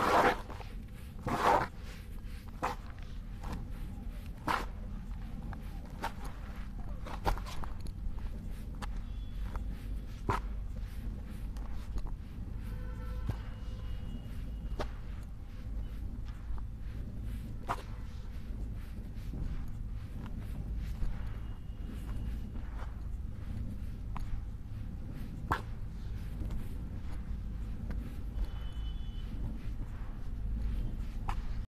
you